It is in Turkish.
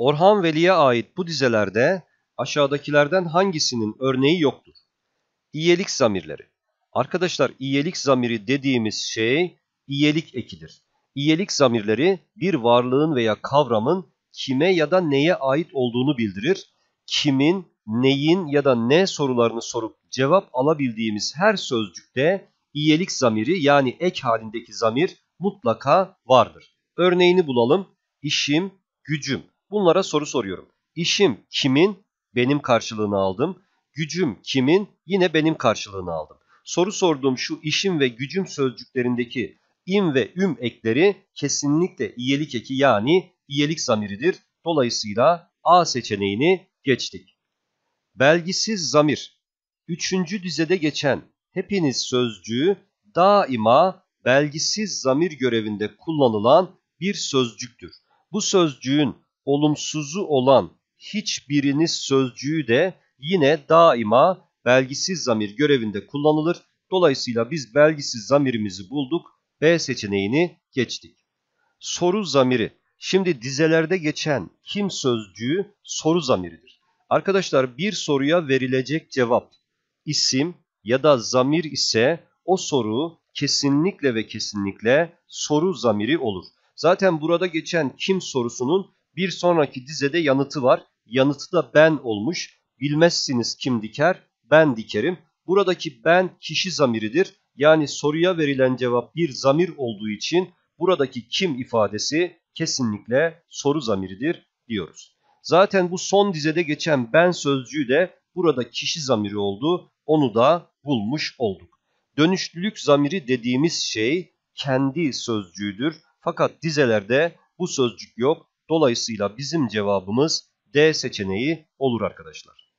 Orhan Veli'ye ait bu dizelerde aşağıdakilerden hangisinin örneği yoktur? İyelik zamirleri. Arkadaşlar iyelik zamiri dediğimiz şey iyelik ekidir. İyelik zamirleri bir varlığın veya kavramın kime ya da neye ait olduğunu bildirir. Kimin, neyin ya da ne sorularını sorup cevap alabildiğimiz her sözcükte iyelik zamiri yani ek halindeki zamir mutlaka vardır. Örneğini bulalım. İşim, gücüm. Bunlara soru soruyorum. İşim kimin? Benim karşılığını aldım. Gücüm kimin? Yine benim karşılığını aldım. Soru sorduğum şu işim ve gücüm sözcüklerindeki im ve üm ekleri kesinlikle iyelik eki yani iyelik zamiridir. Dolayısıyla A seçeneğini geçtik. Belgisiz zamir. Üçüncü dizede geçen hepiniz sözcüğü daima belgisiz zamir görevinde kullanılan bir sözcüktür. Bu sözcüğün olumsuzu olan hiçbiriniz sözcüğü de yine daima belgisiz zamir görevinde kullanılır. Dolayısıyla biz belgisiz zamirimizi bulduk. B seçeneğini geçtik. Soru zamiri. Şimdi dizelerde geçen kim sözcüğü soru zamiridir. Arkadaşlar bir soruya verilecek cevap isim ya da zamir ise o soru kesinlikle ve kesinlikle soru zamiri olur. Zaten burada geçen kim sorusunun bir sonraki dizede yanıtı var. Yanıtı da ben olmuş. Bilmezsiniz kim diker? Ben dikerim. Buradaki ben kişi zamiridir. Yani soruya verilen cevap bir zamir olduğu için buradaki kim ifadesi kesinlikle soru zamiridir diyoruz. Zaten bu son dizede geçen ben sözcüğü de burada kişi zamiri oldu. Onu da bulmuş olduk. Dönüşlülük zamiri dediğimiz şey kendi sözcüğüdür. Fakat dizelerde bu sözcük yok. Dolayısıyla bizim cevabımız D seçeneği olur arkadaşlar.